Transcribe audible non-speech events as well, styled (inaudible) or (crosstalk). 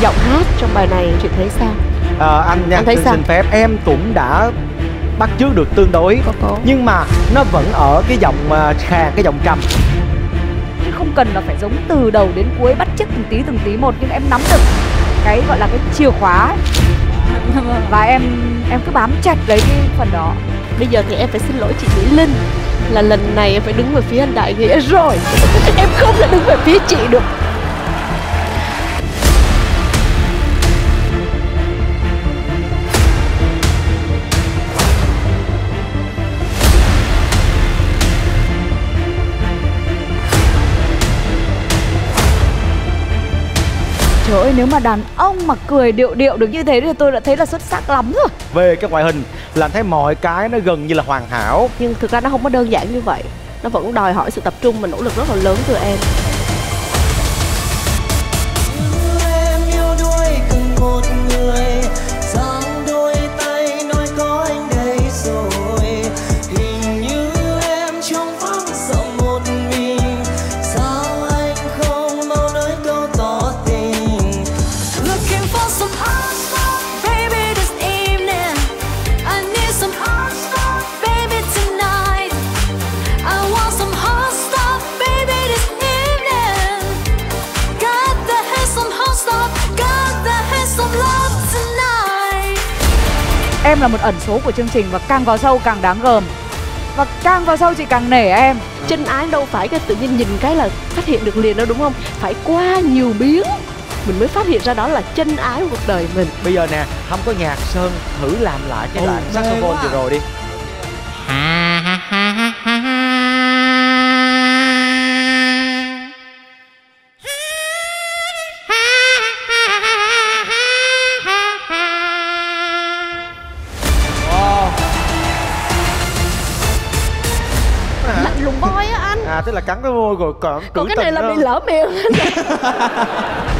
giọng hát trong bài này chị thấy sao? À, anh nha Anh thấy xin, sao? xin phép. Em cũng đã bắt chước được tương đối. Có có. Nhưng mà nó vẫn ở cái giọng à, khàn cái giọng trầm. Chứ không cần là phải giống từ đầu đến cuối bắt chước từng tí từng tí một nhưng em nắm được cái gọi là cái chìa khóa. Ấy. (laughs) và em em cứ bám chặt lấy cái phần đó. Bây giờ thì em phải xin lỗi chị Mỹ Linh. Là lần này em phải đứng về phía anh Đại Nghĩa rồi. (laughs) Em không thể đứng về phía chị được trời ơi nếu mà đàn ông mà cười điệu điệu được như thế thì tôi đã thấy là xuất sắc lắm rồi. Về cái ngoại hình là anh thấy mọi cái nó gần như là hoàn hảo. Nhưng thực ra nó không có đơn giản như vậy. Nó vẫn đòi hỏi sự tập trung và nỗ lực rất là lớn từ em em là một ẩn số của chương trình và càng vào sâu càng đáng gờm. Và càng vào sâu chị càng nể em. Chân ái đâu phải cái tự nhiên nhìn cái là phát hiện được liền đâu đúng không? Phải qua nhiều biến mình mới phát hiện ra đó là chân ái của cuộc đời mình. Bây giờ nè không có nhạc sơn thử làm lại cái đoạn saxophone vừa rồi đi. Lùng boy á anh. À tức là cắn cái môi rồi còn còn cái này là bị lỡ miệng (laughs) (laughs)